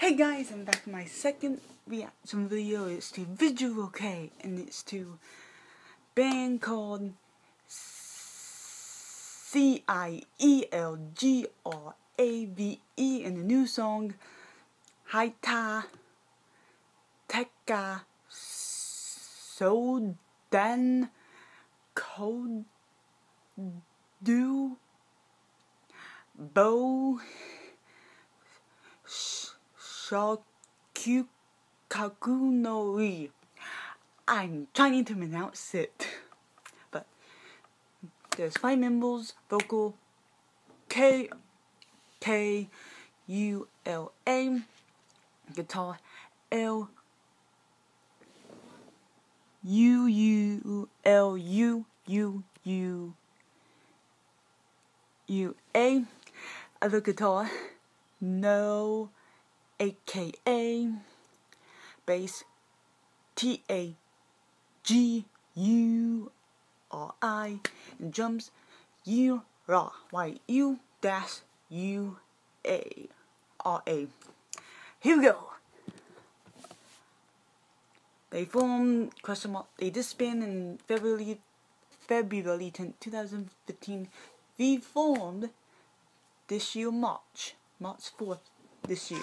Hey guys, I'm back with my second reaction video. It's to Visual Kei, and it's to band called C I E L G R A V E, and the new song Haita Teka Sodan Kodu Bo Shokukakunoi. I'm trying to pronounce it. But there's five members, vocal K K U L A, guitar L U U L U U U U A, other guitar No aka bass T A G U R I and drums U R Y U dash U A R A. Here we go. They formed question mark they disbanded in February February 10, 2015. Reformed this year March March 4th this year.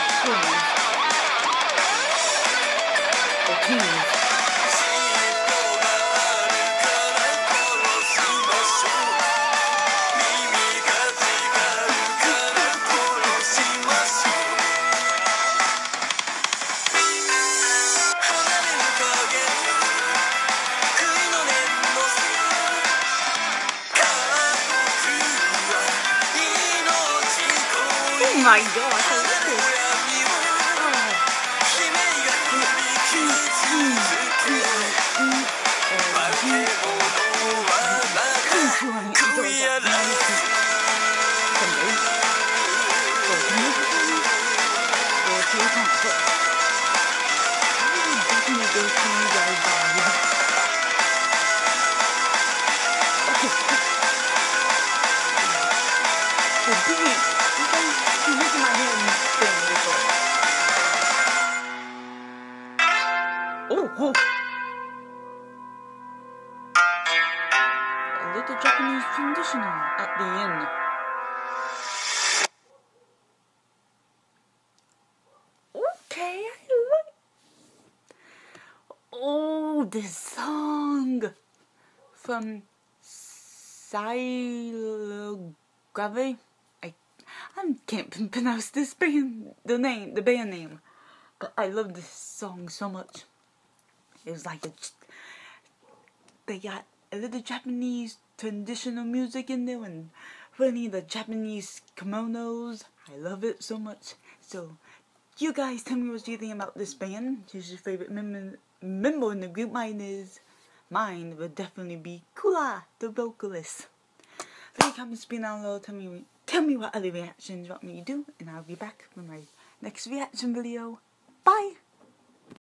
龙，龙，兔，兔。my gosh, I love this. to do a. Oh, oh. A little Japanese traditional at the end. Okay, I like. Oh, this song from. Silo Gravity. I can't pronounce this band the name the band name, but I love this song so much. It was like a, they got a little Japanese traditional music in there and funny the Japanese kimonos. I love it so much. So, you guys tell me what you think about this band. Who's your favorite member member in the group? Mine is mine would definitely be Kula, the vocalist. Leave comments down below. Tell me tell me what other reactions you want me to do, and I'll be back with my next reaction video. Bye.